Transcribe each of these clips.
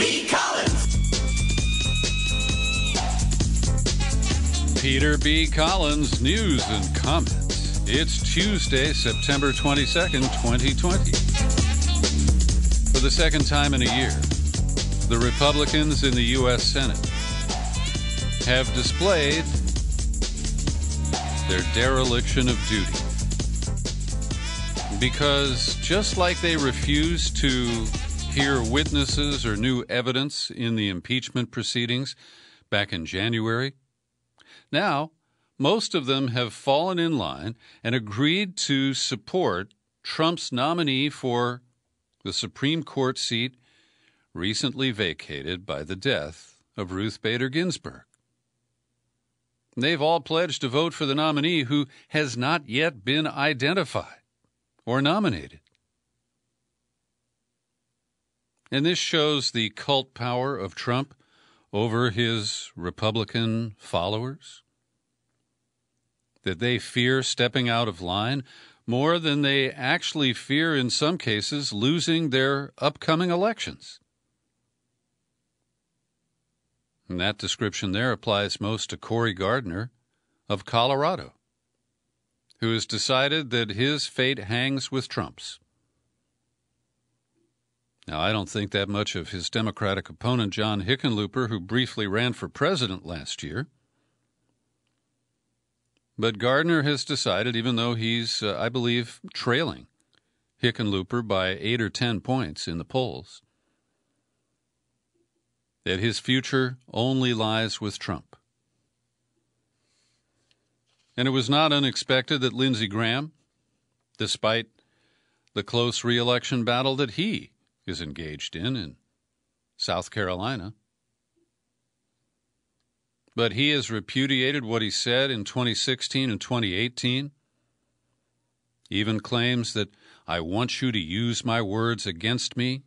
Collins. Peter B. Collins, news and comments. It's Tuesday, September 22nd, 2020. For the second time in a year, the Republicans in the U.S. Senate have displayed their dereliction of duty. Because just like they refused to hear witnesses or new evidence in the impeachment proceedings back in January, now most of them have fallen in line and agreed to support Trump's nominee for the Supreme Court seat recently vacated by the death of Ruth Bader Ginsburg. They've all pledged to vote for the nominee who has not yet been identified or nominated. And this shows the cult power of Trump over his Republican followers. That they fear stepping out of line more than they actually fear, in some cases, losing their upcoming elections. And that description there applies most to Cory Gardner of Colorado, who has decided that his fate hangs with Trump's. Now, I don't think that much of his Democratic opponent, John Hickenlooper, who briefly ran for president last year. But Gardner has decided, even though he's, uh, I believe, trailing Hickenlooper by eight or ten points in the polls, that his future only lies with Trump. And it was not unexpected that Lindsey Graham, despite the close reelection battle that he is engaged in in South Carolina, but he has repudiated what he said in 2016 and 2018, even claims that I want you to use my words against me.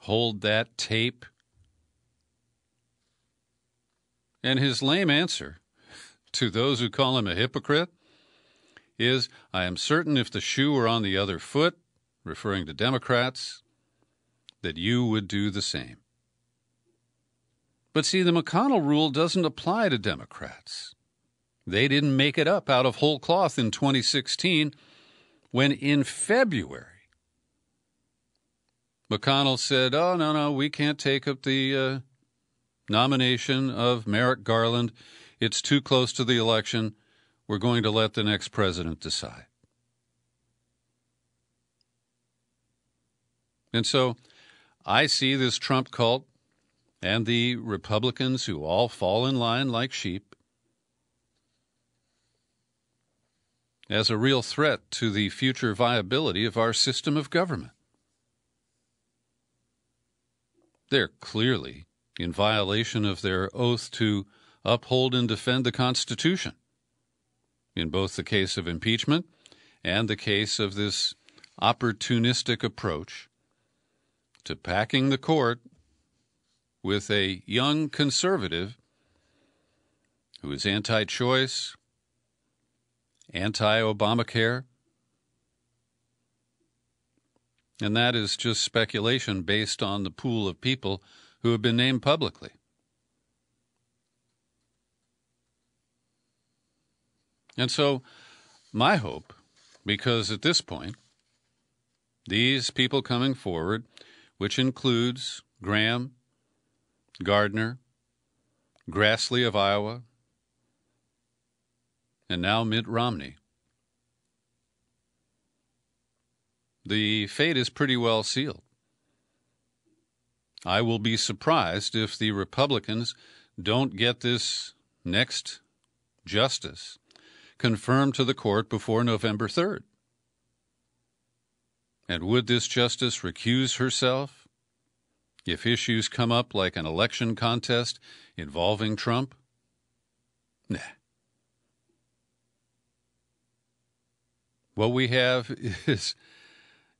Hold that tape? And his lame answer to those who call him a hypocrite is I am certain if the shoe were on the other foot, referring to Democrats, that you would do the same. But see, the McConnell rule doesn't apply to Democrats. They didn't make it up out of whole cloth in 2016 when in February McConnell said, "Oh no, no, we can't take up the uh, nomination of Merrick Garland. It's too close to the election. We're going to let the next president decide." And so, I see this Trump cult and the Republicans who all fall in line like sheep as a real threat to the future viability of our system of government. They're clearly in violation of their oath to uphold and defend the Constitution in both the case of impeachment and the case of this opportunistic approach to packing the court with a young conservative who is anti choice, anti Obamacare, And that is just speculation based on the pool of people who have been named publicly. And so, my hope, because at this point, these people coming forward, which includes Graham, Gardner, Grassley of Iowa, and now Mitt Romney, the fate is pretty well sealed. I will be surprised if the Republicans don't get this next justice confirmed to the court before November 3rd. And would this justice recuse herself if issues come up like an election contest involving Trump? Nah. What we have is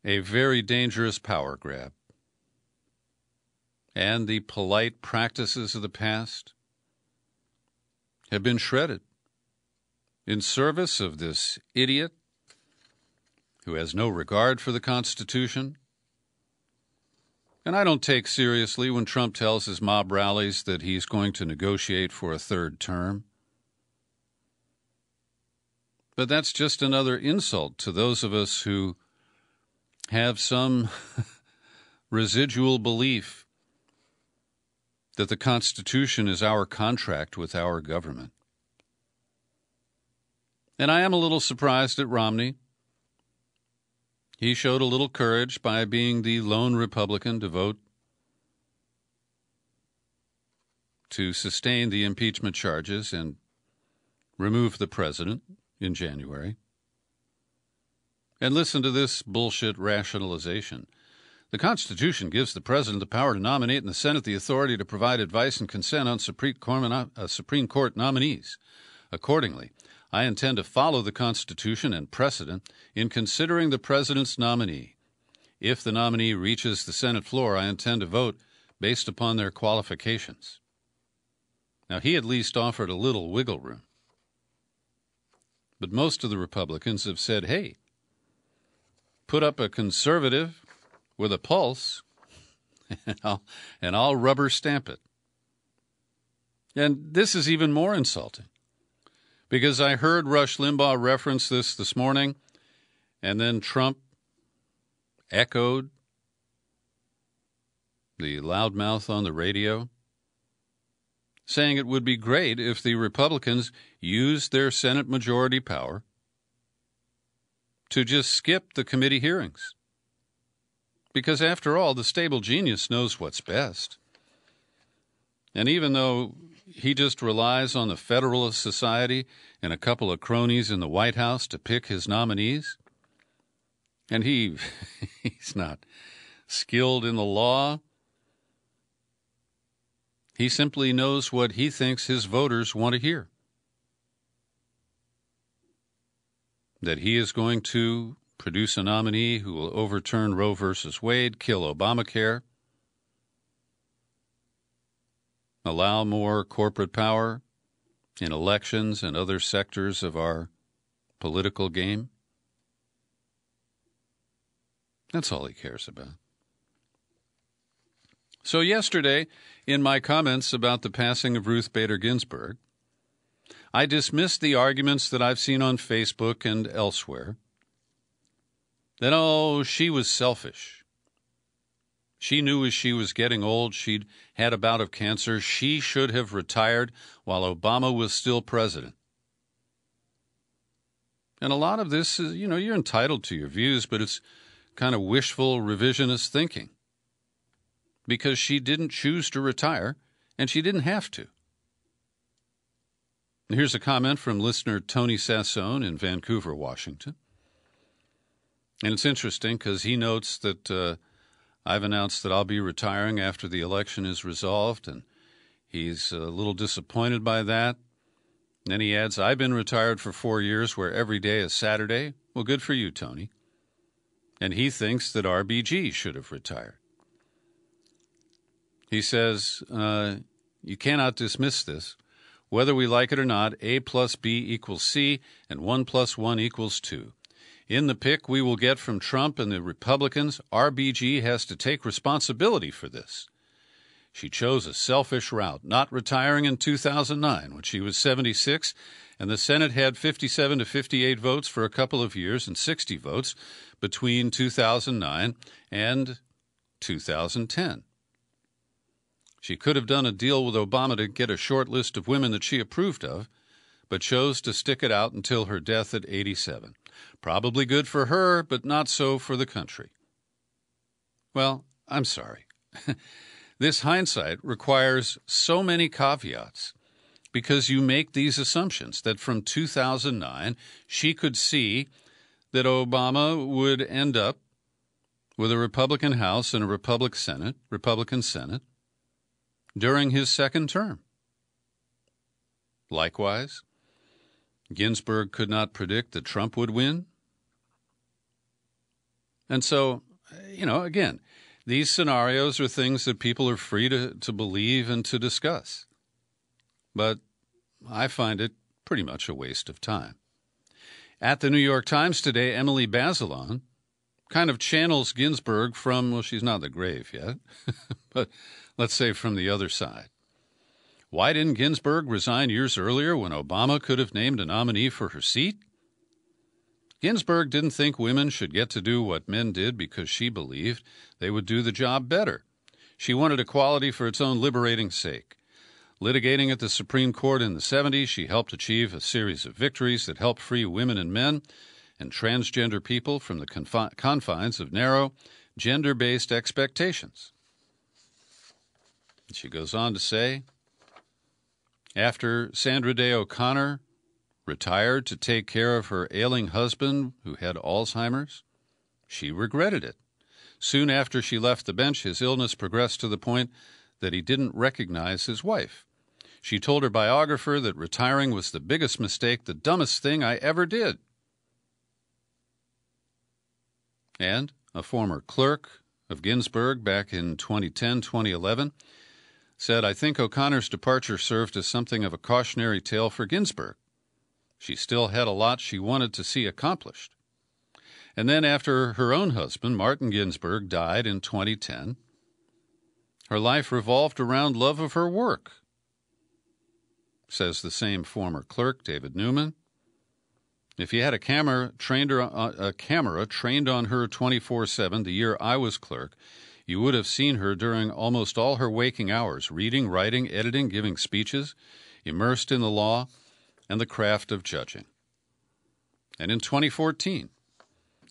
a very dangerous power grab. And the polite practices of the past have been shredded in service of this idiot who has no regard for the Constitution, And I don't take seriously when Trump tells his mob rallies that he's going to negotiate for a third term. But that's just another insult to those of us who have some residual belief that the Constitution is our contract with our government. And I am a little surprised at Romney. He showed a little courage by being the lone Republican to vote to sustain the impeachment charges and remove the president in January. And listen to this bullshit rationalization. The Constitution gives the President the power to nominate and the Senate the authority to provide advice and consent on Supreme Court uh, nominees. Accordingly, I intend to follow the Constitution and precedent in considering the President's nominee. If the nominee reaches the Senate floor, I intend to vote based upon their qualifications. Now, he at least offered a little wiggle room. But most of the Republicans have said, hey, put up a conservative with a pulse, and I'll, and I'll rubber stamp it. And this is even more insulting because I heard Rush Limbaugh reference this this morning, and then Trump echoed the loudmouth on the radio, saying it would be great if the Republicans used their Senate majority power to just skip the committee hearings. Because after all, the stable genius knows what's best. And even though he just relies on the Federalist Society and a couple of cronies in the White House to pick his nominees. And he he's not skilled in the law. He simply knows what he thinks his voters want to hear. That he is going to produce a nominee who will overturn Roe versus Wade, kill Obamacare, allow more corporate power in elections and other sectors of our political game. That's all he cares about. So, yesterday, in my comments about the passing of Ruth Bader Ginsburg, I dismissed the arguments that I've seen on Facebook and elsewhere that, oh, she was selfish. She knew as she was getting old, she'd had a bout of cancer. She should have retired while Obama was still president. And a lot of this is, you know, you're entitled to your views, but it's kind of wishful revisionist thinking. Because she didn't choose to retire, and she didn't have to. Here's a comment from listener Tony Sassone in Vancouver, Washington. And it's interesting because he notes that uh, I've announced that I'll be retiring after the election is resolved, and he's a little disappointed by that. Then he adds, I've been retired for four years where every day is Saturday. Well, good for you, Tony. And he thinks that RBG should have retired. He says, uh, You cannot dismiss this. Whether we like it or not, A plus B equals C, and 1 plus 1 equals 2. In the pick we will get from Trump and the Republicans, RBG has to take responsibility for this. She chose a selfish route, not retiring in 2009 when she was 76, and the Senate had 57 to 58 votes for a couple of years and 60 votes between 2009 and 2010. She could have done a deal with Obama to get a short list of women that she approved of, but chose to stick it out until her death at 87. Probably good for her, but not so for the country. Well, I'm sorry. this hindsight requires so many caveats because you make these assumptions that from 2009 she could see that Obama would end up with a Republican House and a Republican Senate, Republican Senate during his second term. Likewise, Ginsburg could not predict that Trump would win. And so, you know, again, these scenarios are things that people are free to, to believe and to discuss. But I find it pretty much a waste of time. At the New York Times today, Emily Bazelon kind of channels Ginsburg from, well, she's not in the grave yet, but let's say from the other side. Why didn't Ginsburg resign years earlier when Obama could have named a nominee for her seat? Ginsburg didn't think women should get to do what men did because she believed they would do the job better. She wanted equality for its own liberating sake. Litigating at the Supreme Court in the 70s, she helped achieve a series of victories that helped free women and men and transgender people from the confi- confines of narrow, gender based expectations. She goes on to say After Sandra Day O'Connor retired to take care of her ailing husband who had Alzheimer's, she regretted it. Soon after she left the bench, his illness progressed to the point that he didn't recognize his wife. She told her biographer that retiring was the biggest mistake, the dumbest thing I ever did. And a former clerk of Ginsburg back in 2010 2011 said, I think O'Connor's departure served as something of a cautionary tale for Ginsburg. She still had a lot she wanted to see accomplished. And then, after her own husband, Martin Ginsburg, died in 2010, her life revolved around love of her work says the same former clerk, David Newman. If you had a camera trained on, uh, a camera trained on her 24/7 the year I was clerk, you would have seen her during almost all her waking hours, reading, writing, editing, giving speeches, immersed in the law and the craft of judging. And in 2014,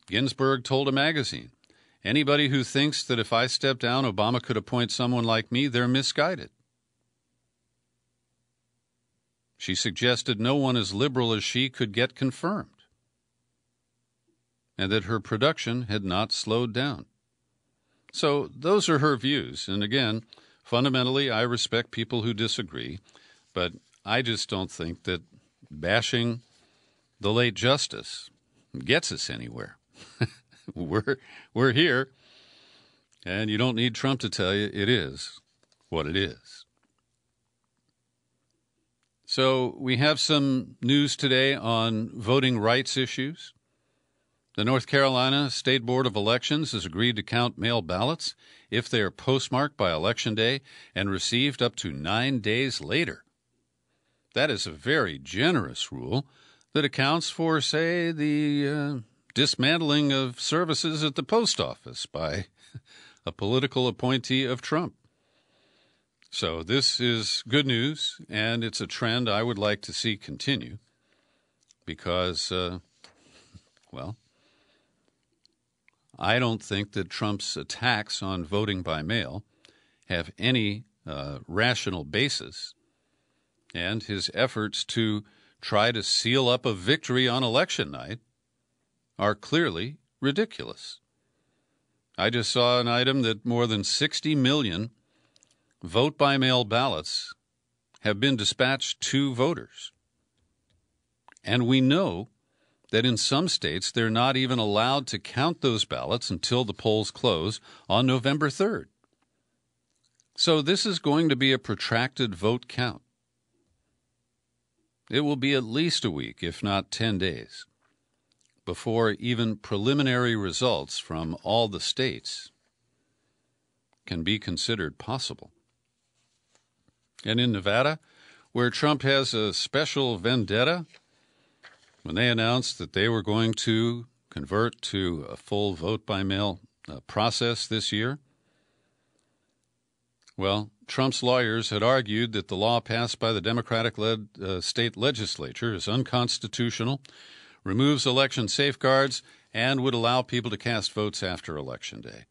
Ginsburg told a magazine, Anybody who thinks that if I step down, Obama could appoint someone like me, they're misguided. She suggested no one as liberal as she could get confirmed, and that her production had not slowed down. So, those are her views. And again, fundamentally, I respect people who disagree, but I just don't think that bashing the late justice gets us anywhere. we're, we're here, and you don't need Trump to tell you it is what it is. So we have some news today on voting rights issues. The North Carolina State Board of Elections has agreed to count mail ballots if they are postmarked by Election Day and received up to nine days later. That is a very generous rule that accounts for, say, the uh, dismantling of services at the post office by a political appointee of Trump. So this is good news, and it's a trend I would like to see continue because, uh, well, I don't think that Trump's attacks on voting by mail have any uh, rational basis, and his efforts to try to seal up a victory on election night are clearly ridiculous. I just saw an item that more than 60 million vote by mail ballots have been dispatched to voters. And we know that in some states they're not even allowed to count those ballots until the polls close on November 3rd. So this is going to be a protracted vote count. It will be at least a week, if not 10 days, before even preliminary results from all the states can be considered possible. And in Nevada, where Trump has a special vendetta, when they announced that they were going to convert to a full vote by mail uh, process this year, well, Trump's lawyers had argued that the law passed by the Democratic led uh, state legislature is unconstitutional, removes election safeguards, and would allow people to cast votes after Election Day.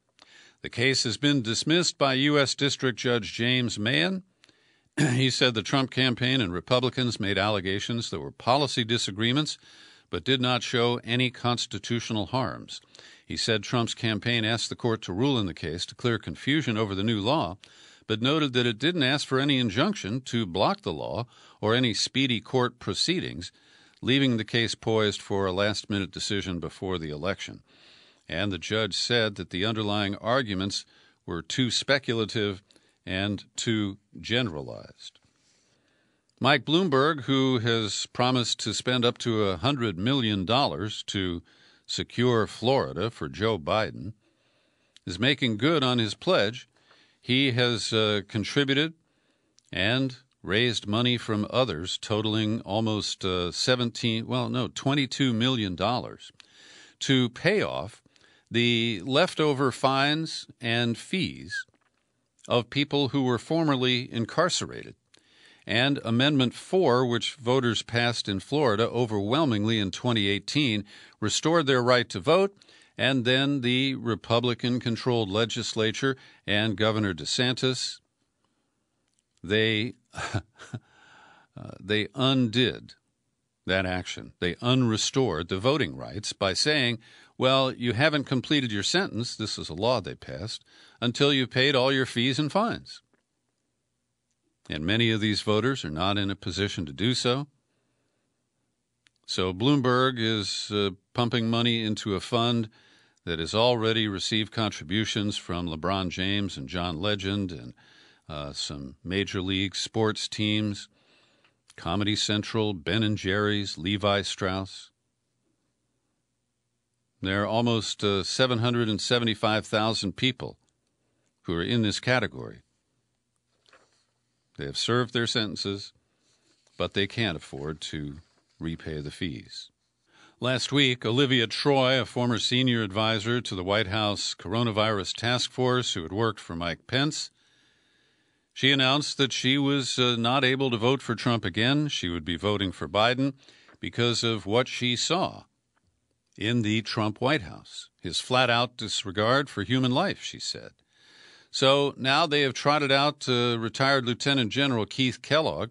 The case has been dismissed by U.S. District Judge James Mahan he said the Trump campaign and Republicans made allegations that were policy disagreements but did not show any constitutional harms. He said Trump's campaign asked the court to rule in the case to clear confusion over the new law, but noted that it didn't ask for any injunction to block the law or any speedy court proceedings, leaving the case poised for a last minute decision before the election. And the judge said that the underlying arguments were too speculative and too generalized. Mike Bloomberg, who has promised to spend up to $100 million to secure Florida for Joe Biden, is making good on his pledge. He has uh, contributed and raised money from others totaling almost uh, 17, well, no, $22 million to pay off the leftover fines and fees of people who were formerly incarcerated. And Amendment 4, which voters passed in Florida overwhelmingly in 2018, restored their right to vote. And then the Republican controlled legislature and Governor DeSantis, they, uh, they undid that action. They unrestored the voting rights by saying, well, you haven't completed your sentence, this is a law they passed, until you've paid all your fees and fines. And many of these voters are not in a position to do so. So Bloomberg is uh, pumping money into a fund that has already received contributions from LeBron James and John Legend and uh, some major league sports teams, Comedy Central, Ben and Jerry's, Levi Strauss. There are almost uh, 775,000 people who are in this category. They have served their sentences, but they can't afford to repay the fees. Last week, Olivia Troye, a former senior advisor to the White House coronavirus task force who had worked for Mike Pence, she announced that she was uh, not able to vote for Trump again. She would be voting for Biden because of what she saw in the Trump White House. His flat out disregard for human life, she said. So now they have trotted out uh, retired Lieutenant General Keith Kellogg,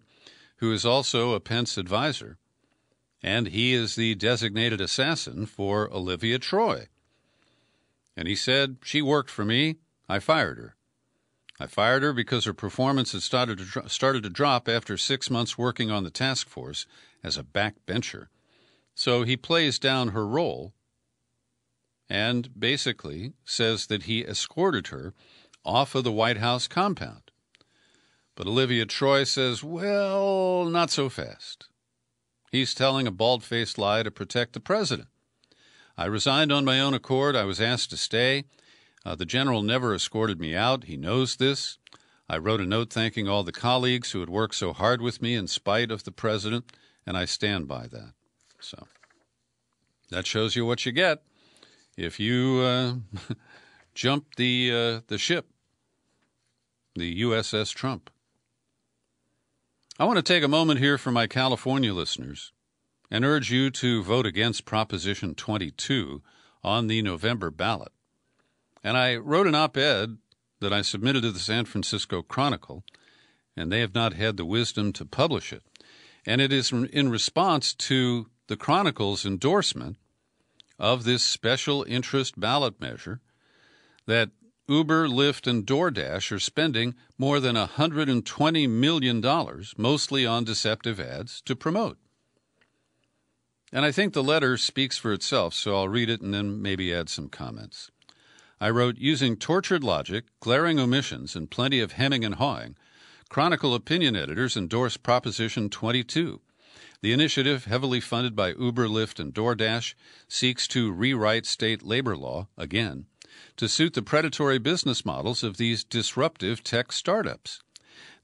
who is also a Pence advisor, and he is the designated assassin for Olivia Troye. And he said, She worked for me. I fired her. I fired her because her performance had started to, started to drop after six months working on the task force as a backbencher. So he plays down her role and basically says that he escorted her off of the White House compound. But Olivia Troye says, well, not so fast. He's telling a bald faced lie to protect the president. I resigned on my own accord. I was asked to stay. Uh, the general never escorted me out. He knows this. I wrote a note thanking all the colleagues who had worked so hard with me in spite of the president, and I stand by that. So that shows you what you get if you uh, jump the uh, the ship, the USS Trump. I want to take a moment here for my California listeners and urge you to vote against Proposition 22 on the November ballot. And I wrote an op ed that I submitted to the San Francisco Chronicle, and they have not had the wisdom to publish it. And it is in response to the Chronicle's endorsement of this special interest ballot measure that Uber, Lyft, and DoorDash are spending more than $120 million, mostly on deceptive ads, to promote. And I think the letter speaks for itself, so I'll read it and then maybe add some comments. I wrote, using tortured logic, glaring omissions, and plenty of hemming and hawing, Chronicle opinion editors endorse Proposition 22, the initiative, heavily funded by Uber, Lyft, and DoorDash, seeks to rewrite state labor law again to suit the predatory business models of these disruptive tech startups.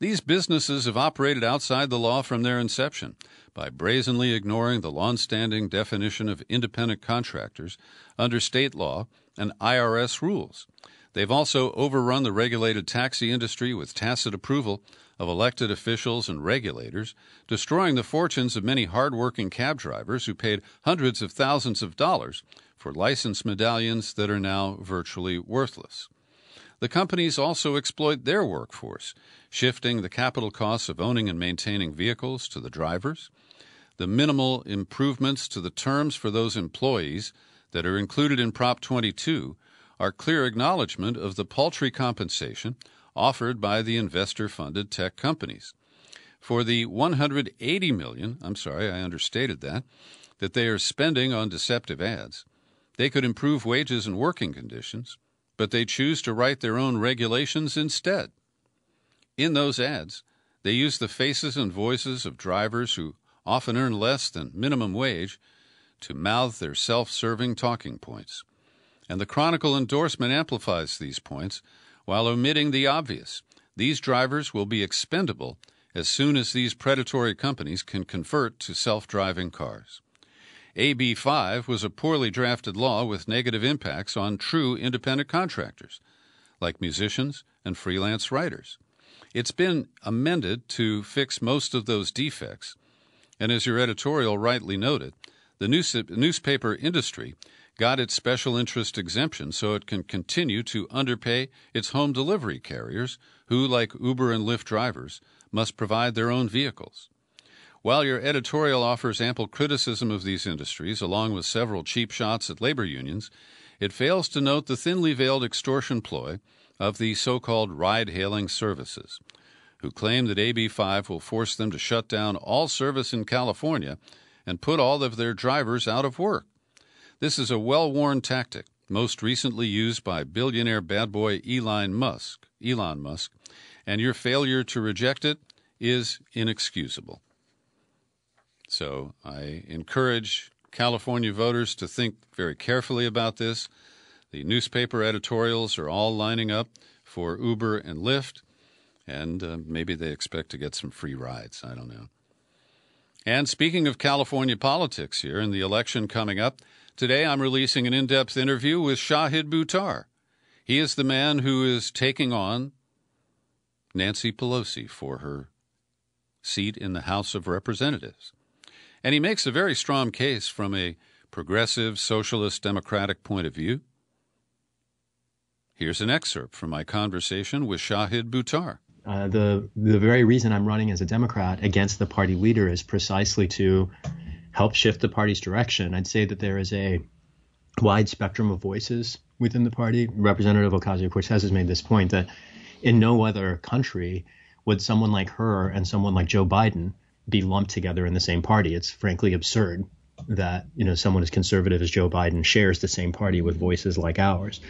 These businesses have operated outside the law from their inception by brazenly ignoring the long-standing definition of independent contractors under state law and IRS rules. They've also overrun the regulated taxi industry with tacit approval of elected officials and regulators, destroying the fortunes of many hard-working cab drivers who paid hundreds of thousands of dollars for license medallions that are now virtually worthless. The companies also exploit their workforce, shifting the capital costs of owning and maintaining vehicles to the drivers. The minimal improvements to the terms for those employees that are included in Prop 22 are clear acknowledgement of the paltry compensation offered by the investor-funded tech companies. For the 180 million, I'm sorry, I understated that, that they are spending on deceptive ads, they could improve wages and working conditions, but they choose to write their own regulations instead. In those ads, they use the faces and voices of drivers who often earn less than minimum wage to mouth their self serving talking points. And the Chronicle endorsement amplifies these points while omitting the obvious. These drivers will be expendable as soon as these predatory companies can convert to self driving cars. AB 5 was a poorly drafted law with negative impacts on true independent contractors, like musicians and freelance writers. It's been amended to fix most of those defects, and as your editorial rightly noted, the news- newspaper industry got its special interest exemption so it can continue to underpay its home delivery carriers, who, like Uber and Lyft drivers, must provide their own vehicles. While your editorial offers ample criticism of these industries, along with several cheap shots at labor unions, it fails to note the thinly veiled extortion ploy of the so called ride hailing services, who claim that AB 5 will force them to shut down all service in California and put all of their drivers out of work. This is a well worn tactic, most recently used by billionaire bad boy Elon Musk, Elon Musk, and your failure to reject it is inexcusable. So I encourage California voters to think very carefully about this. The newspaper editorials are all lining up for Uber and Lyft, and uh, maybe they expect to get some free rides. I don't know. And speaking of California politics here and the election coming up, Today I'm releasing an in depth interview with Shahid Buttar. He is the man who is taking on Nancy Pelosi for her seat in the House of Representatives. And he makes a very strong case from a progressive, socialist, democratic point of view. Here's an excerpt from my conversation with Shahid Buttar. Uh, the the very reason I'm running as a Democrat against the party leader is precisely to help shift the party's direction. I'd say that there is a wide spectrum of voices within the party. Representative Ocasio Cortez has made this point that in no other country would someone like her and someone like Joe Biden be lumped together in the same party. It's frankly absurd that you know someone as conservative as Joe Biden shares the same party with voices like ours.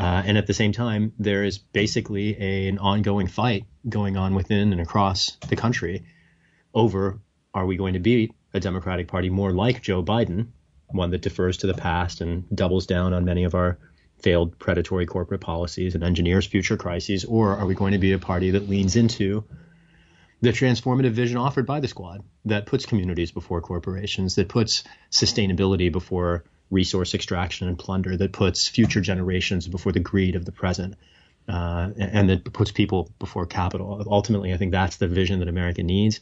Uh, and at the same time, there is basically a, an ongoing fight going on within and across the country over are we going to be a Democratic Party more like Joe Biden, one that defers to the past and doubles down on many of our failed predatory corporate policies and engineers future crises, or are we going to be a party that leans into the transformative vision offered by the squad that puts communities before corporations, that puts sustainability before resource extraction and plunder, that puts future generations before the greed of the present, uh, and that puts people before capital. Ultimately, I think that's the vision that America needs.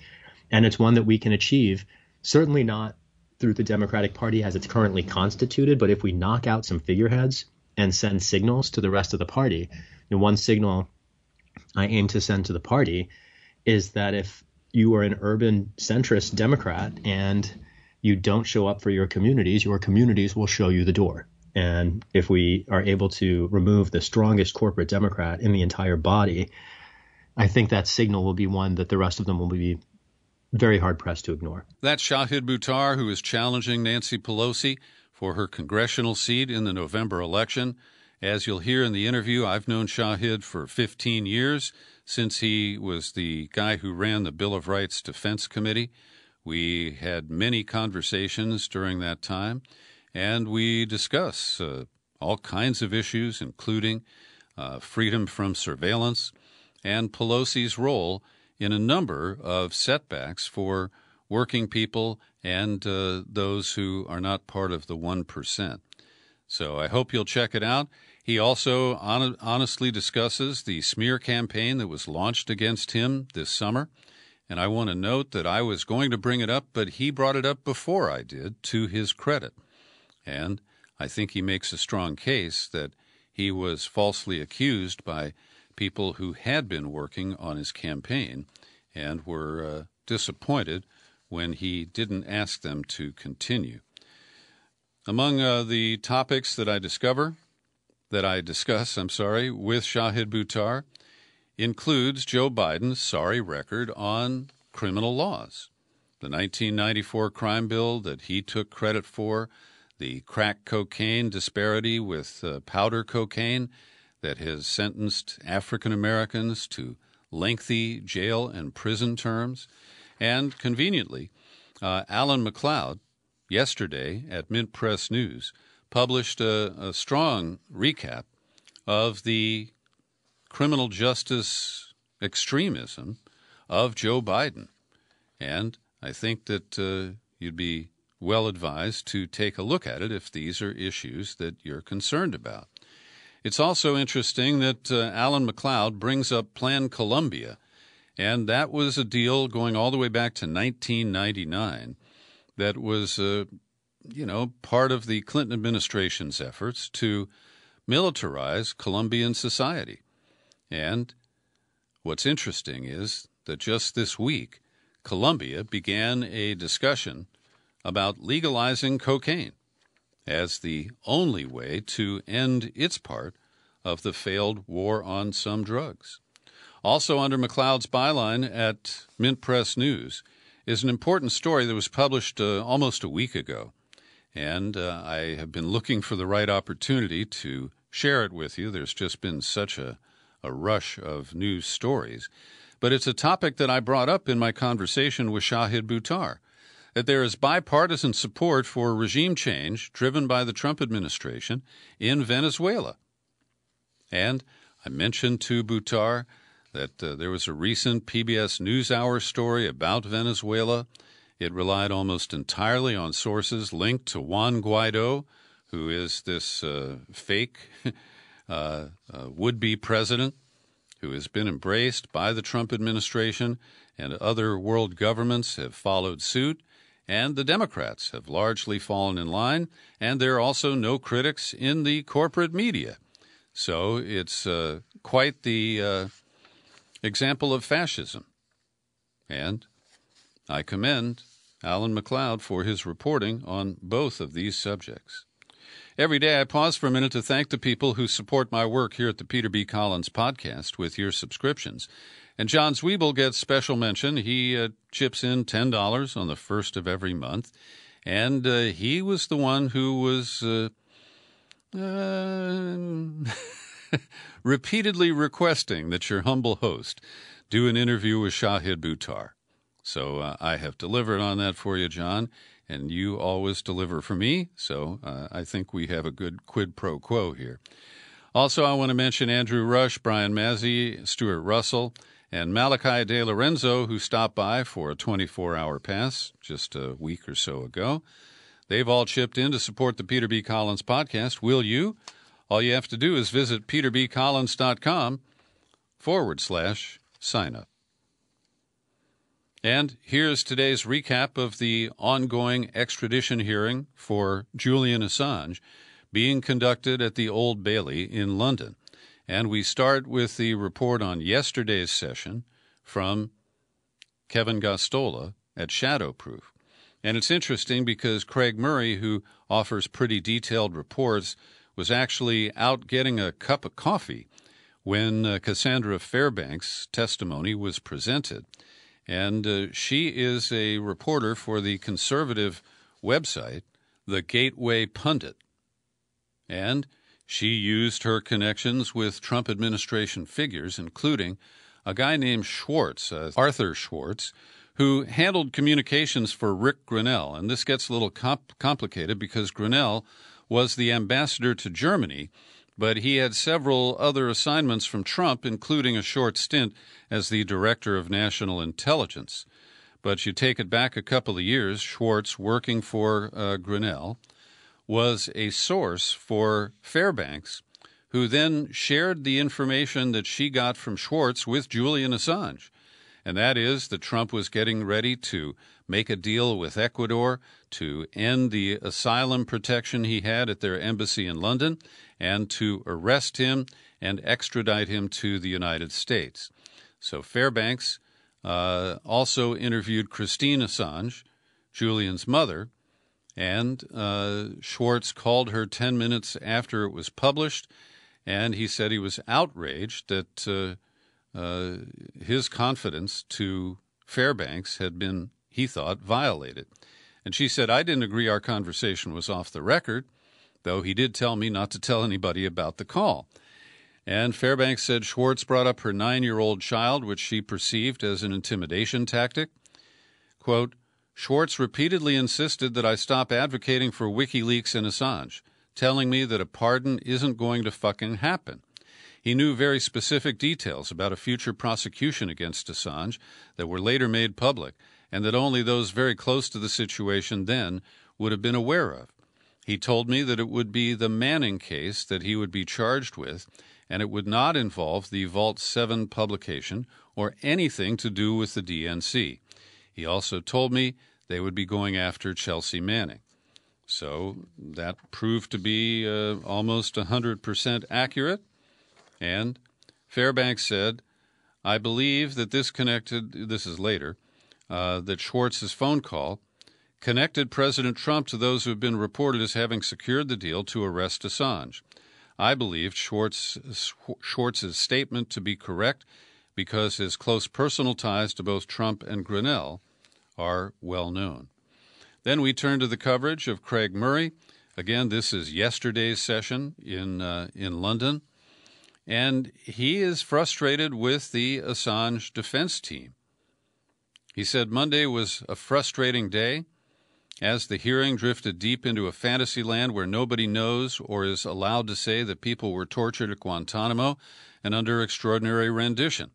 And it's one that we can achieve Certainly not through the Democratic Party as it's currently constituted, but if we knock out some figureheads and send signals to the rest of the party, and one signal I aim to send to the party is that if you are an urban centrist Democrat and you don't show up for your communities, your communities will show you the door. And if we are able to remove the strongest corporate Democrat in the entire body, I think that signal will be one that the rest of them will be very hard pressed to ignore. That's Shahid Buttar, who is challenging Nancy Pelosi for her congressional seat in the November election. As you'll hear in the interview, I've known Shahid for 15 years, since he was the guy who ran the Bill of Rights Defense Committee. We had many conversations during that time, and we discuss uh, all kinds of issues, including uh, freedom from surveillance and Pelosi's role in a number of setbacks for working people and uh, those who are not part of the 1%. So I hope you'll check it out. He also on- honestly discusses the smear campaign that was launched against him this summer. And I want to note that I was going to bring it up, but he brought it up before I did, to his credit. And I think he makes a strong case that he was falsely accused by people who had been working on his campaign and were uh, disappointed when he didn't ask them to continue. Among uh, the topics that I discover, that I discuss, I'm sorry, with Shahid Buttar includes Joe Biden's sorry record on criminal laws. The 1994 crime bill that he took credit for, the crack cocaine disparity with uh, powder cocaine, that has sentenced African Americans to lengthy jail and prison terms. And conveniently, uh, Alan MacLeod, yesterday at Mint Press News published a, a strong recap of the criminal justice extremism of Joe Biden. And I think that uh, you'd be well advised to take a look at it if these are issues that you're concerned about. It's also interesting that uh, Alan MacLeod brings up Plan Colombia, and that was a deal going all the way back to 1999 that was, uh, you know, part of the Clinton administration's efforts to militarize Colombian society. And what's interesting is that just this week, Colombia began a discussion about legalizing cocaine as the only way to end its part of the failed war on some drugs. Also, under MacLeod's byline at Mint Press News is an important story that was published uh, almost a week ago. And uh, I have been looking for the right opportunity to share it with you. There's just been such a, a rush of news stories. But it's a topic that I brought up in my conversation with Shahid Buttar that there is bipartisan support for regime change driven by the Trump administration in Venezuela. And I mentioned to Buttar that uh, there was a recent PBS NewsHour story about Venezuela. It relied almost entirely on sources linked to Juan Guaido, who is this uh, fake would be president who has been embraced by the Trump administration, and other world governments have followed suit and the Democrats have largely fallen in line, and there are also no critics in the corporate media. So it's uh, quite the uh, example of fascism. And I commend Alan MacLeod for his reporting on both of these subjects. Every day I pause for a minute to thank the people who support my work here at the Peter B. Collins podcast with your subscriptions. And John Zwiebel gets special mention. He uh, chips in $10 on the first of every month. And uh, he was the one who was uh, uh repeatedly requesting that your humble host do an interview with Shahid Buttar. So uh, I have delivered on that for you, John, and you always deliver for me. So uh, I think we have a good quid pro quo here. Also, I want to mention Andrew Rush, Brian Mazzy, Stuart Russell, and Malachi De Lorenzo, who stopped by for a 24 hour pass just a week or so ago. They've all chipped in to support the Peter B. Collins podcast. Will you? All you have to do is visit peterbcollins.com forward slash sign up. And here's today's recap of the ongoing extradition hearing for Julian Assange being conducted at the Old Bailey in London. And we start with the report on yesterday's session from Kevin Gosztola at Shadowproof. And it's interesting because Craig Murray, who offers pretty detailed reports, was actually out getting a cup of coffee when uh, Cassandra Fairbanks' testimony was presented. And uh, she is a reporter for the conservative website, The Gateway Pundit. And she used her connections with Trump administration figures, including a guy named Schwartz, uh, Arthur Schwartz, who handled communications for Rick Grenell. And this gets a little comp- complicated because Grenell was the ambassador to Germany, but he had several other assignments from Trump, including a short stint as the director of national intelligence. But you take it back a couple of years, Schwartz working for uh, Grenell was a source for Fairbanks, who then shared the information that she got from Schwartz with Julian Assange. And that is that Trump was getting ready to make a deal with Ecuador to end the asylum protection he had at their embassy in London and to arrest him and extradite him to the United States. So Fairbanks uh, also interviewed Christine Assange, Julian's mother, and uh, Schwartz called her 10 minutes after it was published, and he said he was outraged that uh, uh, his confidence to Fairbanks had been, he thought, violated. And she said, I didn't agree our conversation was off the record, though he did tell me not to tell anybody about the call. And Fairbanks said Schwartz brought up her nine year old child, which she perceived as an intimidation tactic. Quote, Schwartz repeatedly insisted that I stop advocating for WikiLeaks and Assange, telling me that a pardon isn't going to fucking happen. He knew very specific details about a future prosecution against Assange that were later made public, and that only those very close to the situation then would have been aware of. He told me that it would be the Manning case that he would be charged with, and it would not involve the Vault 7 publication or anything to do with the DNC. He also told me they would be going after Chelsea Manning. So that proved to be uh, almost 100% accurate. And Fairbanks said, I believe that this connected, this is later, uh, that Schwartz's phone call connected President Trump to those who have been reported as having secured the deal to arrest Assange. I believed Schwartz, Schwartz's statement to be correct because his close personal ties to both Trump and Grenell are well known. Then we turn to the coverage of Craig Murray. Again, this is yesterday's session in uh, in London, and he is frustrated with the Assange defense team. He said Monday was a frustrating day. As the hearing drifted deep into a fantasy land where nobody knows or is allowed to say that people were tortured at Guantanamo and under extraordinary rendition,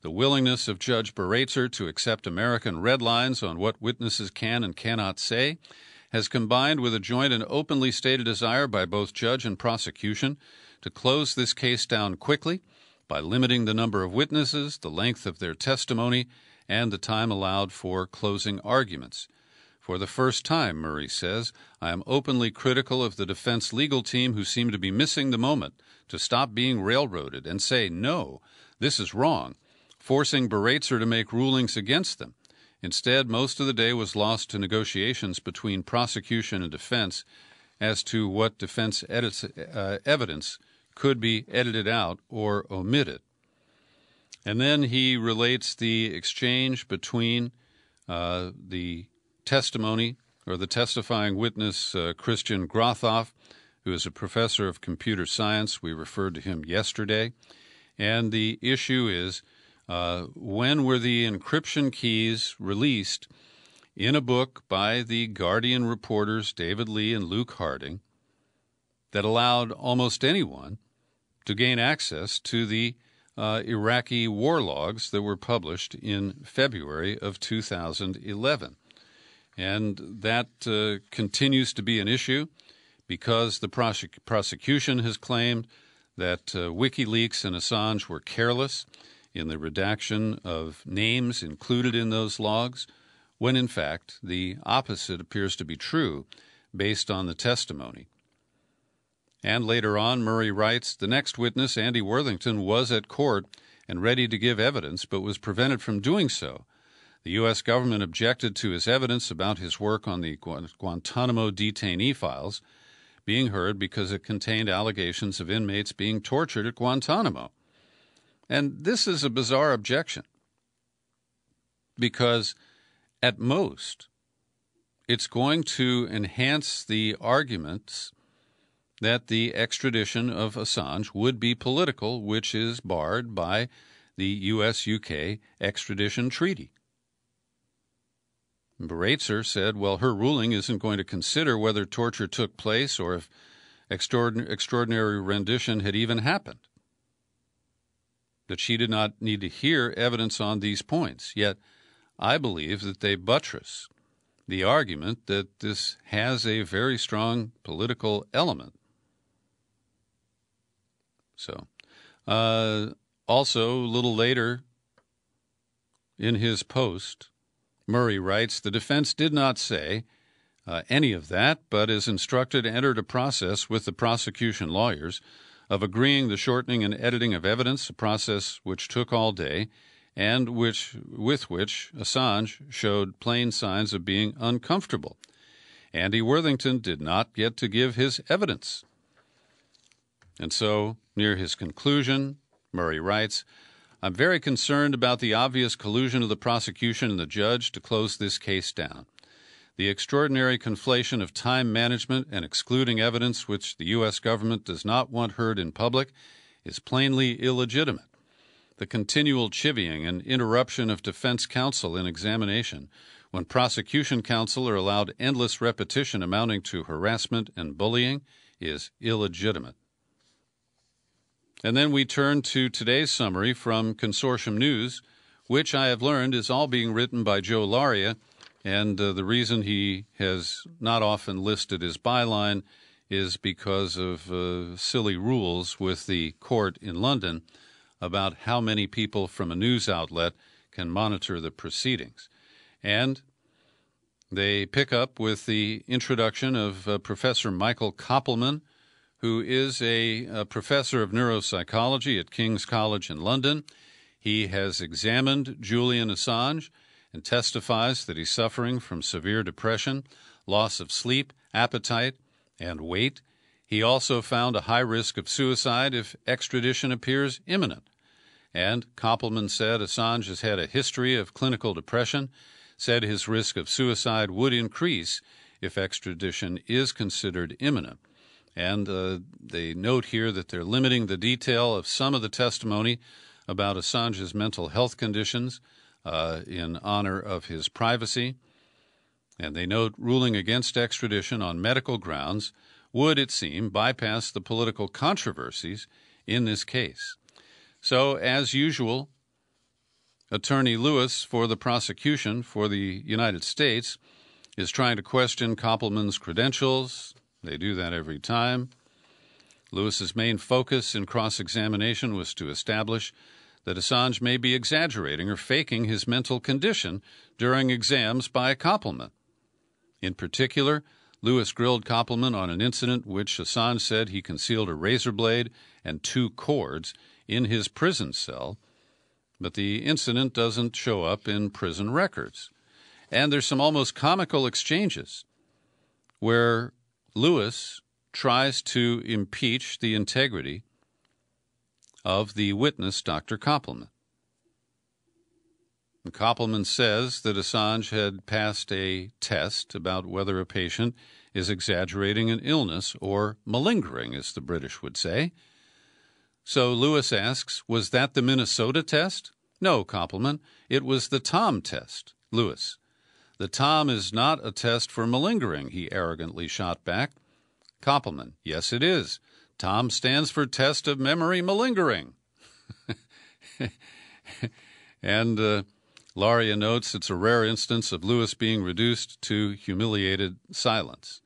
the willingness of Judge Baraitser to accept American red lines on what witnesses can and cannot say has combined with a joint and openly stated desire by both judge and prosecution to close this case down quickly by limiting the number of witnesses, the length of their testimony, and the time allowed for closing arguments. For the first time, Murray says, I am openly critical of the defense legal team who seem to be missing the moment to stop being railroaded and say, no, this is wrong, forcing Baraitser to make rulings against them. Instead, most of the day was lost to negotiations between prosecution and defense as to what defense edits, uh, evidence could be edited out or omitted. And then he relates the exchange between uh, the testimony or the testifying witness, uh, Christian Grothoff, who is a professor of computer science. We referred to him yesterday. And the issue is uh, when were the encryption keys released in a book by the Guardian reporters David Leigh and Luke Harding that allowed almost anyone to gain access to the uh, Iraqi war logs that were published in February of 2011. And that uh, continues to be an issue because the prosec- prosecution has claimed that uh, WikiLeaks and Assange were careless in the redaction of names included in those logs, when in fact the opposite appears to be true based on the testimony. And later on, Murray writes the next witness, Andy Worthington, was at court and ready to give evidence, but was prevented from doing so the U.S. government objected to his evidence about his work on the Guantanamo detainee files being heard because it contained allegations of inmates being tortured at Guantanamo. And this is a bizarre objection because, at most, it's going to enhance the arguments that the extradition of Assange would be political, which is barred by the U.S. UK extradition treaty. Baraitser said, well, her ruling isn't going to consider whether torture took place or if extraordinary rendition had even happened. That she did not need to hear evidence on these points. Yet, I believe that they buttress the argument that this has a very strong political element. So, uh, also, a little later in his post, Murray writes The defense did not say uh, any of that, but is instructed entered a process with the prosecution lawyers of agreeing the shortening and editing of evidence, a process which took all day, and which with which Assange showed plain signs of being uncomfortable. Andy Worthington did not get to give his evidence. And so, near his conclusion, Murray writes, I'm very concerned about the obvious collusion of the prosecution and the judge to close this case down. The extraordinary conflation of time management and excluding evidence which the U.S. government does not want heard in public is plainly illegitimate. The continual chivying and interruption of defense counsel in examination when prosecution counsel are allowed endless repetition amounting to harassment and bullying is illegitimate. And then we turn to today's summary from Consortium News, which I have learned is all being written by Joe Lauria. And uh, the reason he has not often listed his byline is because of uh, silly rules with the court in London about how many people from a news outlet can monitor the proceedings. And they pick up with the introduction of uh, Professor Michael Kopelman, who is a, a, professor of neuropsychology at King's College in London. He has examined Julian Assange and testifies that he's suffering from severe depression, loss of sleep, appetite, and weight. He also found a high risk of suicide if extradition appears imminent. And Kopelman said Assange has had a history of clinical depression said his risk of suicide would increase if extradition is considered imminent. And uh, they note here that they're limiting the detail of some of the testimony about Assange's mental health conditions uh, in honor of his privacy. And they note ruling against extradition on medical grounds would, it seem, bypass the political controversies in this case. So, as usual, Attorney Lewis for the prosecution for the United States is trying to question Kopelman's credentials. They do that every time. Lewis's main focus in cross examination was to establish that Assange may be exaggerating or faking his mental condition during exams by Kopelman. In particular, Lewis grilled Kopelman on an incident which Assange said he concealed a razor blade and two cords in his prison cell but the incident doesn't show up in prison records. And there's some almost comical exchanges where Lewis tries to impeach the integrity of the witness, Dr. Kopelman. And Kopelman says that Assange had passed a test about whether a patient is exaggerating an illness or malingering, as the British would say. So Lewis asks, Was that the Minnesota test? No, Kopelman. It was the Tom test. Lewis. The Tom is not a test for malingering, he arrogantly shot back. Kopelman. Yes, it is. Tom stands for Test of Memory Malingering. and uh, Lauria notes it's a rare instance of Lewis being reduced to humiliated silence.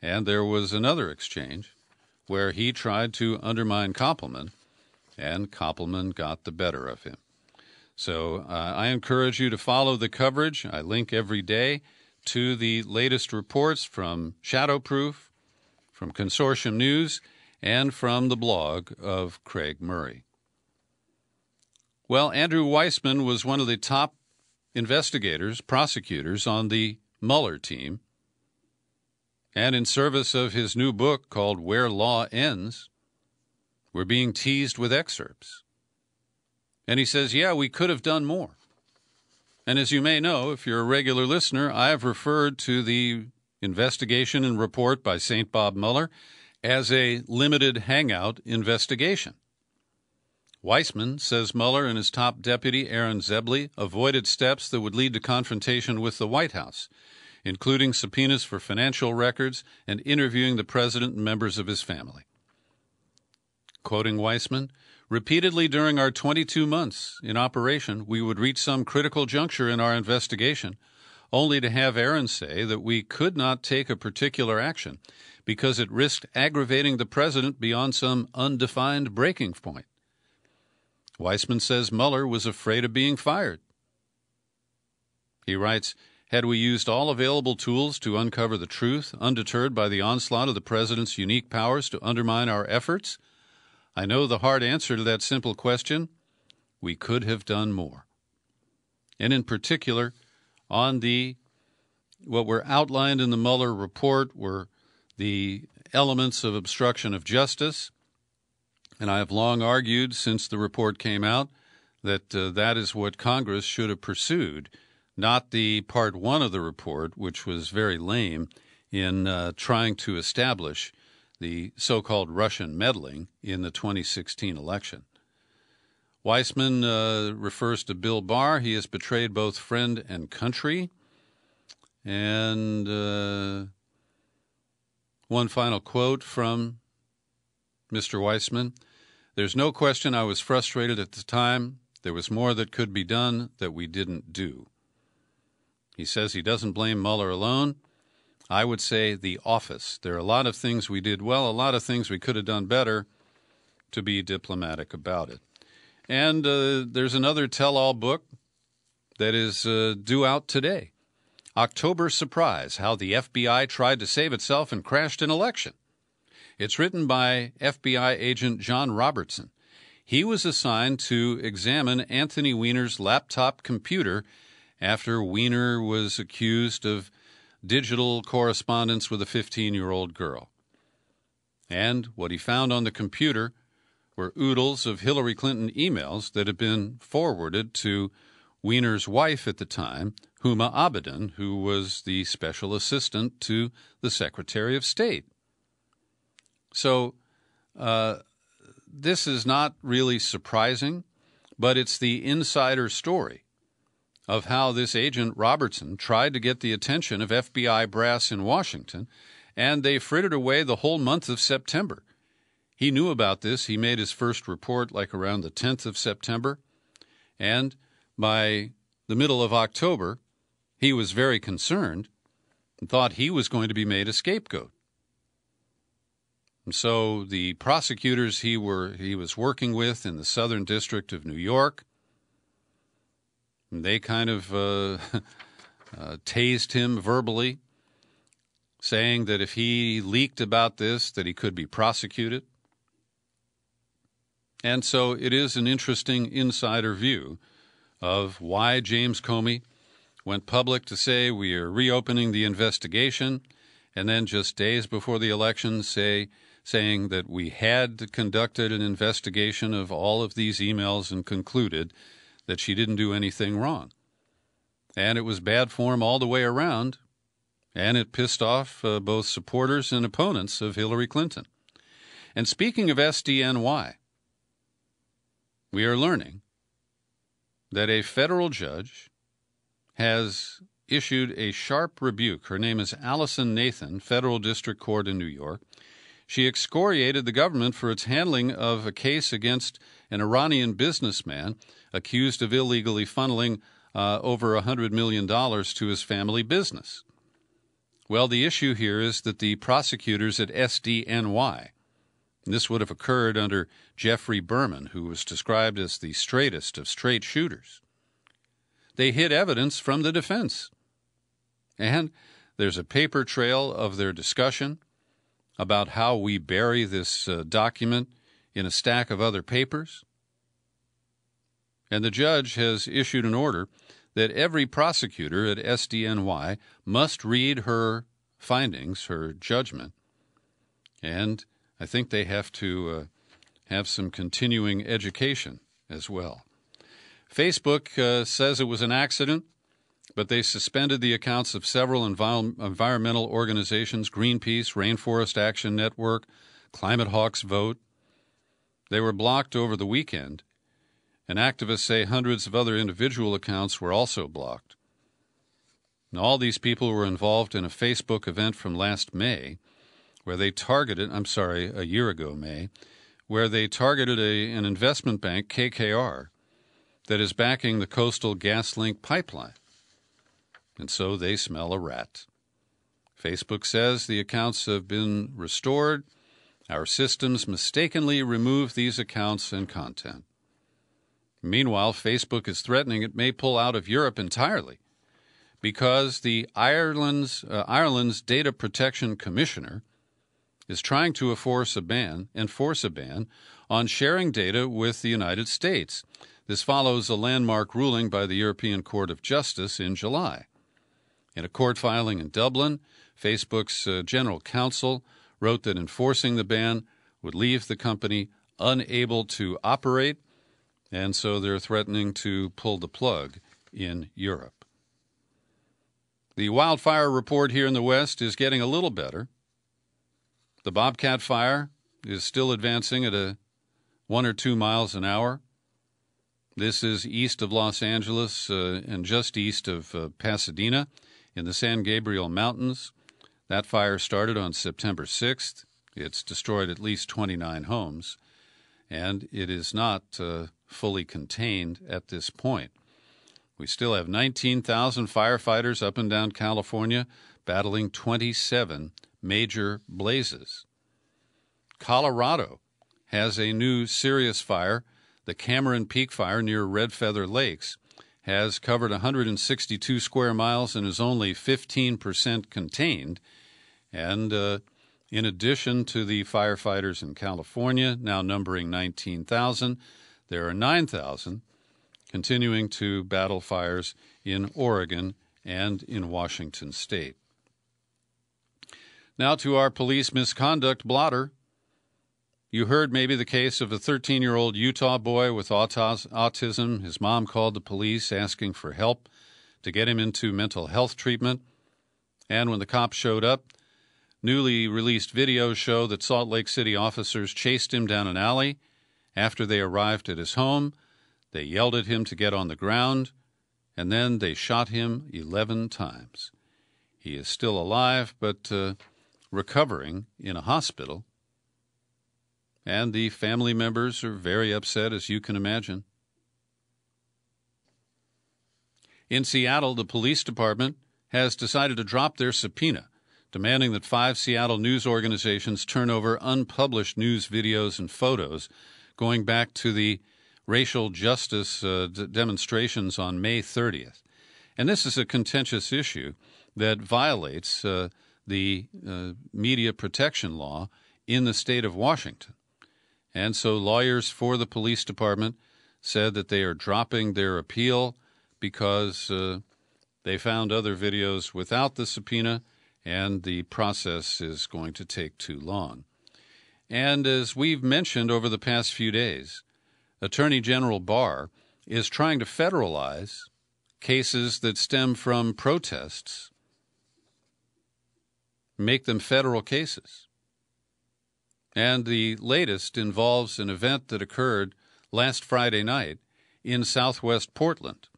And there was another exchange where he tried to undermine Kopelman, and Kopelman got the better of him. So uh, I encourage you to follow the coverage. I link every day to the latest reports from Shadowproof, from Consortium News, and from the blog of Craig Murray. Well, Andrew Weissmann was one of the top investigators, prosecutors on the Mueller team. And in service of his new book called Where Law Ends, we're being teased with excerpts. And he says, Yeah, we could have done more. And as you may know, if you're a regular listener, I have referred to the investigation and report by St. Bob Mueller as a limited hangout investigation. Weissmann says Mueller and his top deputy, Aaron Zebley, avoided steps that would lead to confrontation with the White House, including subpoenas for financial records and interviewing the president and members of his family. Quoting Weissmann, Repeatedly during our 22 months in operation, we would reach some critical juncture in our investigation, only to have Aaron say that we could not take a particular action because it risked aggravating the president beyond some undefined breaking point. Weissmann says Mueller was afraid of being fired. He writes, had we used all available tools to uncover the truth, undeterred by the onslaught of the president's unique powers to undermine our efforts? I know the hard answer to that simple question. We could have done more. And in particular, on the what were outlined in the Mueller report were the elements of obstruction of justice. And I have long argued since the report came out that uh, that is what Congress should have pursued, not the part one of the report, which was very lame in uh, trying to establish the so called Russian meddling in the 2016 election. Weissmann uh, refers to Bill Barr. He has betrayed both friend and country. And uh, one final quote from Mr. Weissmann There's no question I was frustrated at the time. There was more that could be done that we didn't do. He says he doesn't blame Mueller alone. I would say the office. There are a lot of things we did well, a lot of things we could have done better to be diplomatic about it. And uh, there's another tell all book that is uh, due out today October Surprise How the FBI Tried to Save Itself and Crashed an Election. It's written by FBI agent John Robertson. He was assigned to examine Anthony Weiner's laptop computer after Weiner was accused of digital correspondence with a 15 year old girl. And what he found on the computer were oodles of Hillary Clinton emails that had been forwarded to Weiner's wife at the time, Huma Abedin, who was the special assistant to the Secretary of State. So, uh, this is not really surprising, but it's the insider story of how this agent Robertson tried to get the attention of FBI brass in Washington, and they frittered away the whole month of September. He knew about this. He made his first report like around the 10th of September, and by the middle of October, he was very concerned and thought he was going to be made a scapegoat. So the prosecutors he were he was working with in the Southern District of New York they kind of uh, uh, tased him verbally, saying that if he leaked about this, that he could be prosecuted. And so it is an interesting insider view of why James Comey went public to say we are reopening the investigation, and then just days before the election say saying that we had conducted an investigation of all of these emails and concluded that she didn't do anything wrong. And it was bad form all the way around, and it pissed off uh, both supporters and opponents of Hillary Clinton. And speaking of SDNY, we are learning that a federal judge has issued a sharp rebuke. Her name is Alison Nathan, Federal District Court in New York. She excoriated the government for its handling of a case against an Iranian businessman accused of illegally funneling uh, over $100 million to his family business. Well, the issue here is that the prosecutors at SDNY, this would have occurred under Geoffrey Berman, who was described as the straightest of straight shooters. They hid evidence from the defense. And there's a paper trail of their discussion about how we bury this uh, document in a stack of other papers. And the judge has issued an order that every prosecutor at SDNY must read her findings, her judgment, and I think they have to uh, have some continuing education as well. Facebook uh, says it was an accident, but they suspended the accounts of several envol- environmental organizations Greenpeace, Rainforest Action Network, Climate Hawks Vote. They were blocked over the weekend, and activists say hundreds of other individual accounts were also blocked. Now, all these people were involved in a Facebook event from last May where they targeted, I'm sorry, a year ago, May, where they targeted a, an investment bank, KKR, that is backing the Coastal GasLink pipeline. And so they smell a rat. Facebook says the accounts have been restored our systems mistakenly remove these accounts and content. Meanwhile, Facebook is threatening it may pull out of Europe entirely because the Ireland's, uh, Ireland's Data Protection Commissioner is trying to enforce a ban, enforce a ban on sharing data with the United States. This follows a landmark ruling by the European Court of Justice in July. In a court filing in Dublin, Facebook's uh, general counsel wrote that enforcing the ban would leave the company unable to operate, and so they're threatening to pull the plug in Europe. The wildfire report here in the West is getting a little better. The Bobcat fire is still advancing at a one or two miles an hour. This is east of Los Angeles uh, and just east of uh, Pasadena in the San Gabriel Mountains. That fire started on September 6th. It's destroyed at least 29 homes, and it is not uh, fully contained at this point. We still have 19,000 firefighters up and down California battling 27 major blazes. Colorado has a new serious fire. The Cameron Peak Fire near Red Feather Lakes has covered 162 square miles and is only 15% contained. And uh, in addition to the firefighters in California, now numbering 19,000, there are 9,000 continuing to battle fires in Oregon and in Washington state. Now to our police misconduct blotter. You heard maybe the case of a 13 year old Utah boy with autism. His mom called the police asking for help to get him into mental health treatment. And when the cops showed up, newly released videos show that Salt Lake City officers chased him down an alley. After they arrived at his home, they yelled at him to get on the ground, and then they shot him 11 times. He is still alive, but uh, recovering in a hospital and the family members are very upset, as you can imagine. In Seattle, the police department has decided to drop their subpoena, demanding that five Seattle news organizations turn over unpublished news videos and photos going back to the racial justice uh, d- demonstrations on May 30th. And this is a contentious issue that violates uh, the uh, media protection law in the state of Washington. And so lawyers for the police department said that they are dropping their appeal because uh, they found other videos without the subpoena and the process is going to take too long. And as we've mentioned over the past few days, Attorney General Barr is trying to federalize cases that stem from protests, make them federal cases. And the latest involves an event that occurred last Friday night in southwest Portland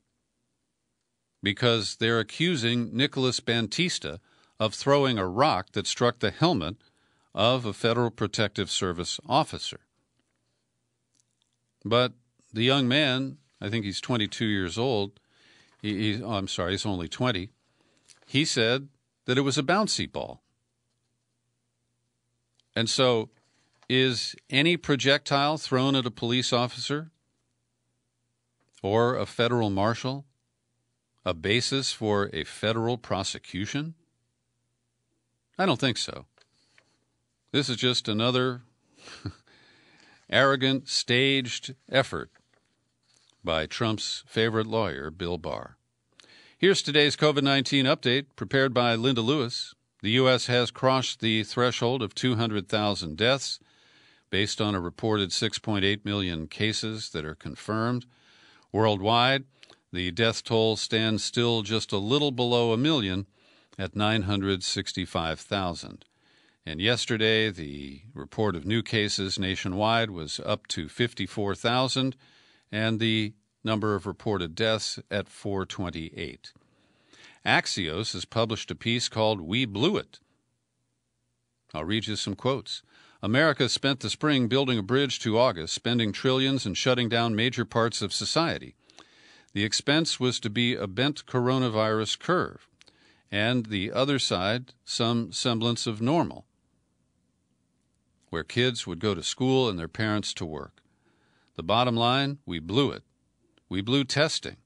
because they're accusing Nicholas Bantista of throwing a rock that struck the helmet of a Federal Protective Service officer. But the young man, I think he's 22 years old, he, he, oh, I'm sorry, he's only 20, he said that it was a bouncy ball. And so is any projectile thrown at a police officer or a federal marshal a basis for a federal prosecution? I don't think so. This is just another arrogant, staged effort by Trump's favorite lawyer, Bill Barr. Here's today's COVID 19 update prepared by Linda Lewis. The U.S. has crossed the threshold of 200,000 deaths based on a reported 6.8 million cases that are confirmed. Worldwide, the death toll stands still just a little below a million at 965,000. And yesterday, the report of new cases nationwide was up to 54,000, and the number of reported deaths at 428. Axios has published a piece called We Blew It. I'll read you some quotes. America spent the spring building a bridge to August, spending trillions and shutting down major parts of society. The expense was to be a bent coronavirus curve, and the other side, some semblance of normal, where kids would go to school and their parents to work. The bottom line we blew it. We blew testing.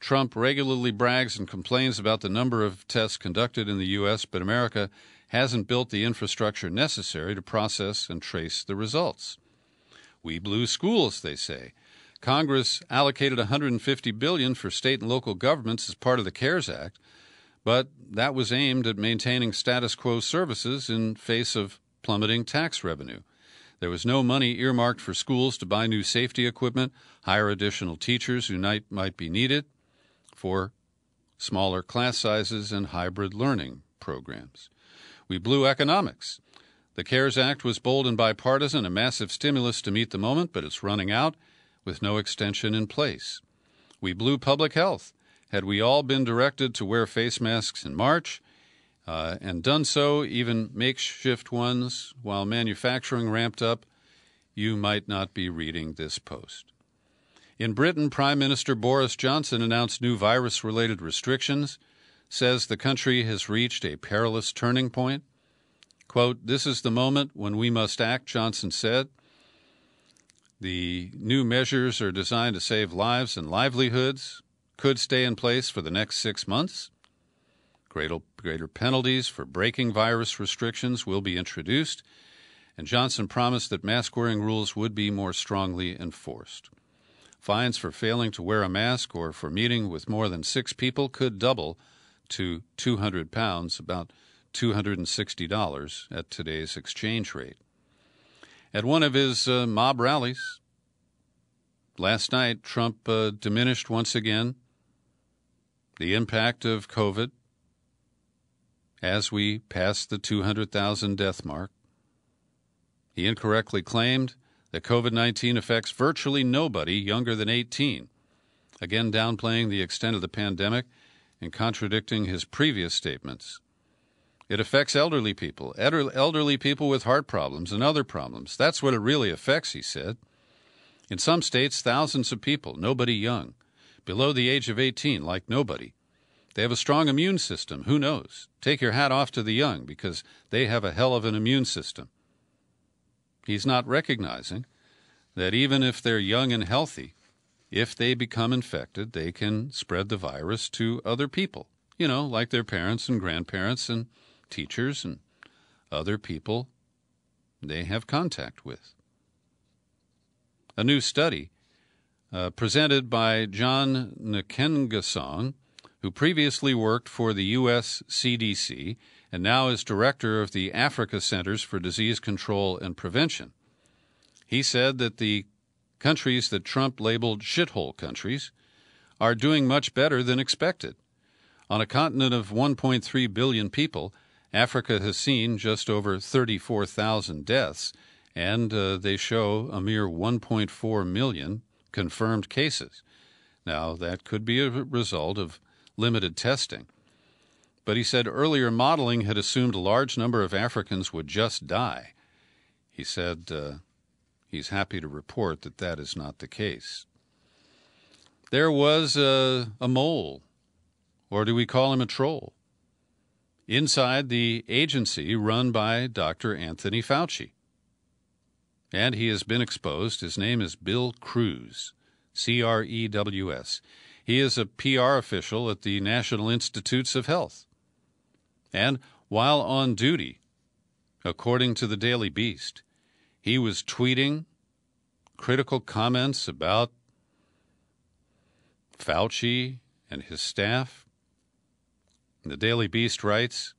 Trump regularly brags and complains about the number of tests conducted in the U.S., but America hasn't built the infrastructure necessary to process and trace the results. We blew schools, they say. Congress allocated 150 billion for state and local governments as part of the CARES Act, but that was aimed at maintaining status quo services in face of plummeting tax revenue. There was no money earmarked for schools to buy new safety equipment, hire additional teachers who might, might be needed for smaller class sizes and hybrid learning programs. We blew economics. The CARES Act was bold and bipartisan, a massive stimulus to meet the moment, but it's running out with no extension in place. We blew public health. Had we all been directed to wear face masks in March uh, and done so, even makeshift ones, while manufacturing ramped up, you might not be reading this post. In Britain, Prime Minister Boris Johnson announced new virus related restrictions, says the country has reached a perilous turning point. Quote, This is the moment when we must act, Johnson said. The new measures are designed to save lives and livelihoods, could stay in place for the next six months. Greater, greater penalties for breaking virus restrictions will be introduced, and Johnson promised that mask wearing rules would be more strongly enforced. Fines for failing to wear a mask or for meeting with more than six people could double to 200 pounds, about $260 at today's exchange rate. At one of his uh, mob rallies last night, Trump uh, diminished once again the impact of COVID as we passed the 200,000 death mark. He incorrectly claimed that COVID 19 affects virtually nobody younger than 18, again downplaying the extent of the pandemic and contradicting his previous statements. It affects elderly people, elderly people with heart problems and other problems. That's what it really affects, he said. In some states, thousands of people, nobody young, below the age of 18, like nobody. They have a strong immune system. Who knows? Take your hat off to the young because they have a hell of an immune system. He's not recognizing that even if they're young and healthy, if they become infected, they can spread the virus to other people, you know, like their parents and grandparents and teachers and other people they have contact with. A new study uh, presented by John Nkengasong, who previously worked for the U.S. CDC and now is director of the Africa Centers for Disease Control and Prevention. He said that the countries that Trump labeled shithole countries are doing much better than expected. On a continent of 1.3 billion people, Africa has seen just over 34,000 deaths, and uh, they show a mere 1.4 million confirmed cases. Now, that could be a result of limited testing. But he said earlier modeling had assumed a large number of Africans would just die. He said uh, he's happy to report that that is not the case. There was a, a mole, or do we call him a troll, inside the agency run by Dr. Anthony Fauci. And he has been exposed. His name is Bill Crews, C R E W S. He is a PR official at the National Institutes of Health. And while on duty, according to the Daily Beast, he was tweeting critical comments about Fauci and his staff. The Daily Beast writes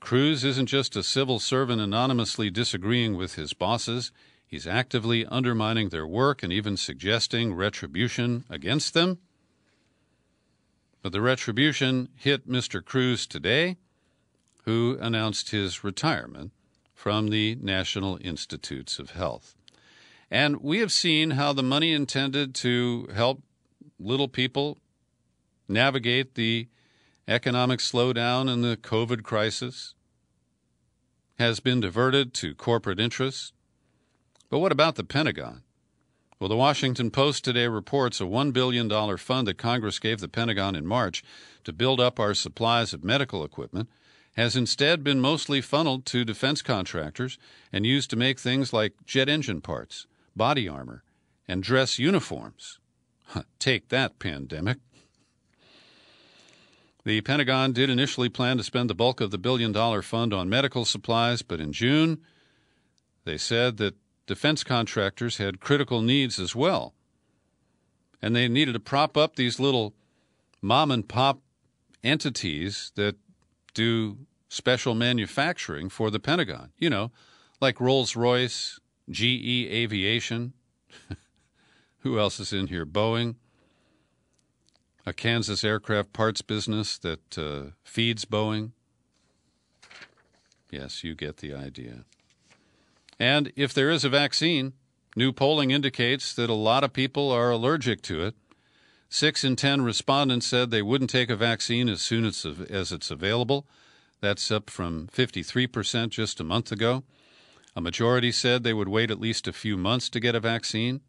Crews isn't just a civil servant anonymously disagreeing with his bosses, he's actively undermining their work and even suggesting retribution against them. But the retribution hit Mr. Crews today, who announced his retirement from the National Institutes of Health. And we have seen how the money intended to help little people navigate the economic slowdown and the COVID crisis has been diverted to corporate interests. But what about the Pentagon? Well, the Washington Post today reports a $1 billion fund that Congress gave the Pentagon in March to build up our supplies of medical equipment has instead been mostly funneled to defense contractors and used to make things like jet engine parts, body armor, and dress uniforms. Take that, pandemic. The Pentagon did initially plan to spend the bulk of the billion dollar fund on medical supplies, but in June, they said that defense contractors had critical needs as well. And they needed to prop up these little mom and pop entities that do special manufacturing for the Pentagon. You know, like Rolls Royce, GE Aviation. Who else is in here? Boeing. A Kansas aircraft parts business that uh, feeds Boeing. Yes, you get the idea. And if there is a vaccine, new polling indicates that a lot of people are allergic to it. Six in ten respondents said they wouldn't take a vaccine as soon as, as it's available. That's up from 53% just a month ago. A majority said they would wait at least a few months to get a vaccine.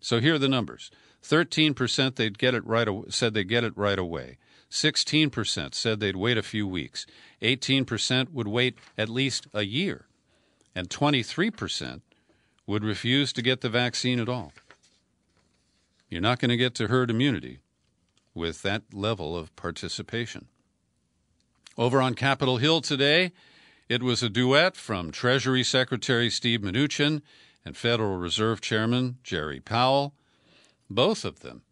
So here are the numbers 13% they'd get it right, said they'd get it right away. 16% said they'd wait a few weeks. 18% would wait at least a year. And 23% would refuse to get the vaccine at all. You're not going to get to herd immunity with that level of participation. Over on Capitol Hill today, it was a duet from Treasury Secretary Steve Mnuchin and Federal Reserve Chairman Jerry Powell. Both of them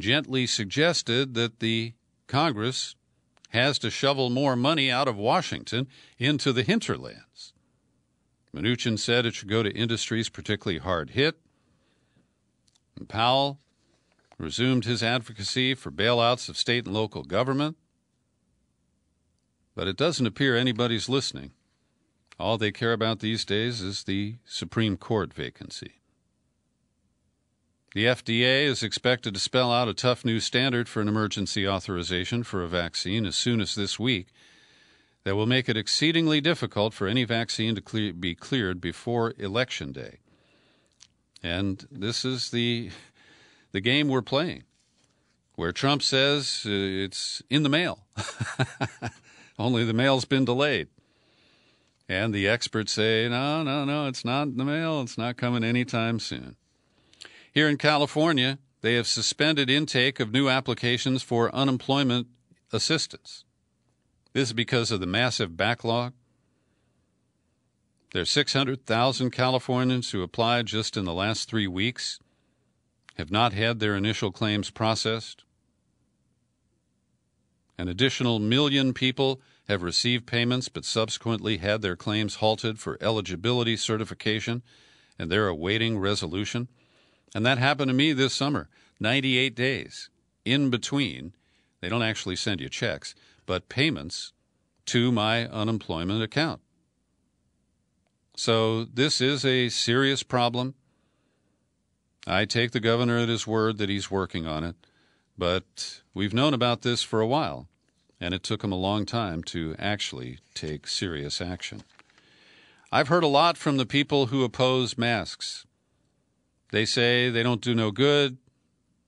gently suggested that the Congress has to shovel more money out of Washington into the hinterlands. Mnuchin said it should go to industries particularly hard hit and Powell resumed his advocacy for bailouts of state and local government. But it doesn't appear anybody's listening. All they care about these days is the Supreme Court vacancy. The FDA is expected to spell out a tough new standard for an emergency authorization for a vaccine as soon as this week that will make it exceedingly difficult for any vaccine to clear, be cleared before Election Day. And this is the the game we're playing, where Trump says uh, it's in the mail. Only the mail's been delayed. And the experts say, no, no, no, it's not in the mail. It's not coming anytime soon. Here in California, they have suspended intake of new applications for unemployment assistance. This is because of the massive backlog there's 600,000 Californians who applied just in the last three weeks, have not had their initial claims processed. An additional million people have received payments but subsequently had their claims halted for eligibility certification and they're awaiting resolution. And that happened to me this summer 98 days in between. They don't actually send you checks, but payments to my unemployment account. So this is a serious problem. I take the governor at his word that he's working on it, but we've known about this for a while, and it took him a long time to actually take serious action. I've heard a lot from the people who oppose masks. They say they don't do no good,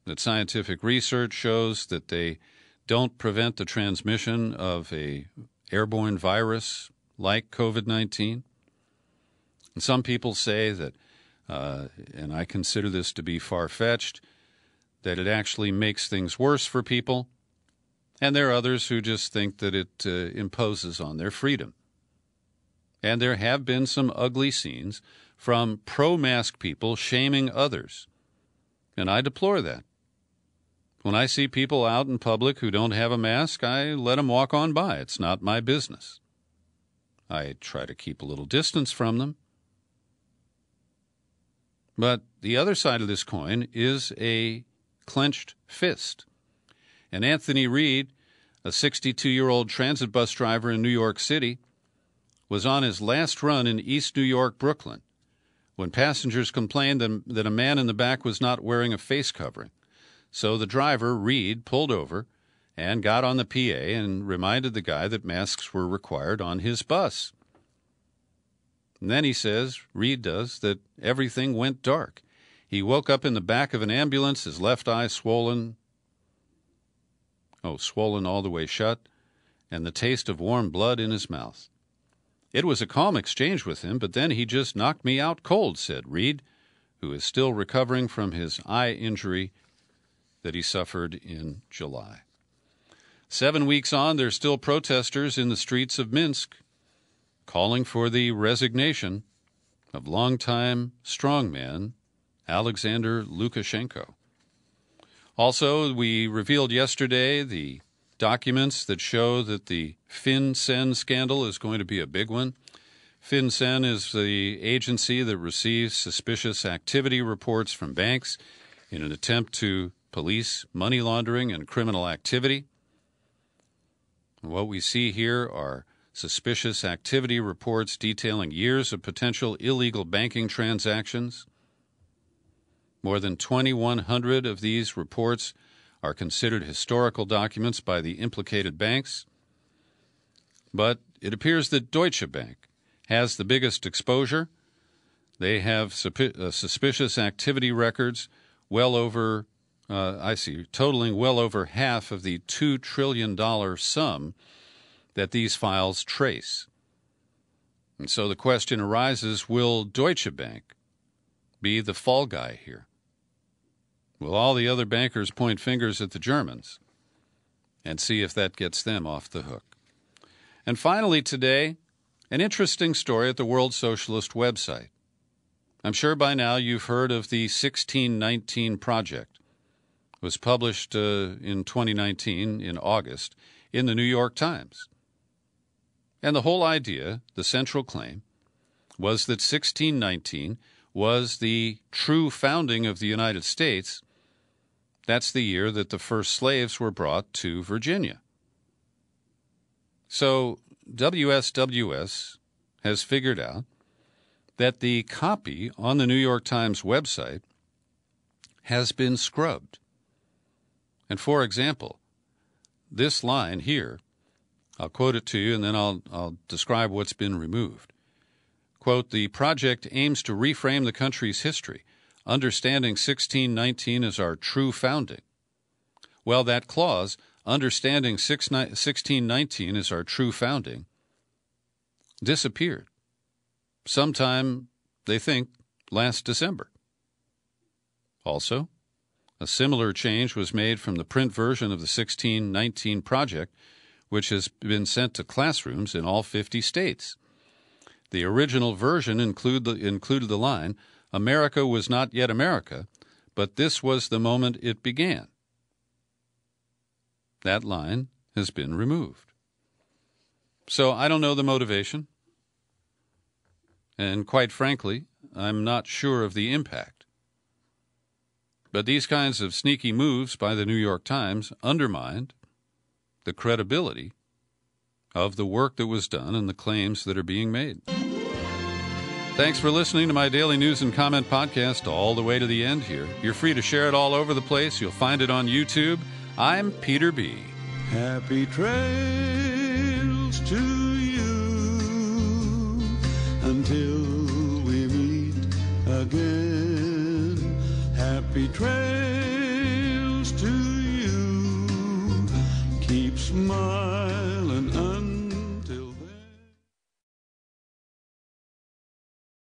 that scientific research shows that they don't prevent the transmission of a airborne virus like COVID-19. And some people say that, uh, and I consider this to be far fetched, that it actually makes things worse for people. And there are others who just think that it uh, imposes on their freedom. And there have been some ugly scenes from pro mask people shaming others. And I deplore that. When I see people out in public who don't have a mask, I let them walk on by. It's not my business. I try to keep a little distance from them. But the other side of this coin is a clenched fist. And Anthony Reed, a 62 year old transit bus driver in New York City, was on his last run in East New York, Brooklyn, when passengers complained that a man in the back was not wearing a face covering. So the driver, Reed, pulled over and got on the PA and reminded the guy that masks were required on his bus. And then he says, Reed does, that everything went dark. He woke up in the back of an ambulance, his left eye swollen. Oh, swollen all the way shut, and the taste of warm blood in his mouth. It was a calm exchange with him, but then he just knocked me out cold, said Reed, who is still recovering from his eye injury that he suffered in July. Seven weeks on, there's still protesters in the streets of Minsk calling for the resignation of longtime strongman Alexander Lukashenko. Also, we revealed yesterday the documents that show that the FinCEN scandal is going to be a big one. FinCEN is the agency that receives suspicious activity reports from banks in an attempt to police money laundering and criminal activity. What we see here are suspicious activity reports detailing years of potential illegal banking transactions. More than 2,100 of these reports are considered historical documents by the implicated banks. But it appears that Deutsche Bank has the biggest exposure. They have uh, suspicious activity records well over, uh, I see, totaling well over half of the $2 trillion sum that these files trace. And so the question arises will Deutsche Bank be the fall guy here? Will all the other bankers point fingers at the Germans and see if that gets them off the hook? And finally, today, an interesting story at the World Socialist website. I'm sure by now you've heard of the 1619 Project. It was published uh, in 2019, in August, in the New York Times. And the whole idea, the central claim, was that 1619 was the true founding of the United States. That's the year that the first slaves were brought to Virginia. So WSWS has figured out that the copy on the New York Times website has been scrubbed. And for example, this line here I'll quote it to you and then I'll, I'll describe what's been removed. Quote, the project aims to reframe the country's history, understanding 1619 as our true founding. Well, that clause, understanding 1619 as our true founding, disappeared. Sometime, they think, last December. Also, a similar change was made from the print version of the 1619 project which has been sent to classrooms in all 50 states. The original version include the, included the line, America was not yet America, but this was the moment it began. That line has been removed. So I don't know the motivation. And quite frankly, I'm not sure of the impact. But these kinds of sneaky moves by the New York Times undermined the credibility of the work that was done and the claims that are being made. Thanks for listening to my daily news and comment podcast all the way to the end here. You're free to share it all over the place. You'll find it on YouTube. I'm Peter B. Happy trails to you until we meet again. Happy trails smile.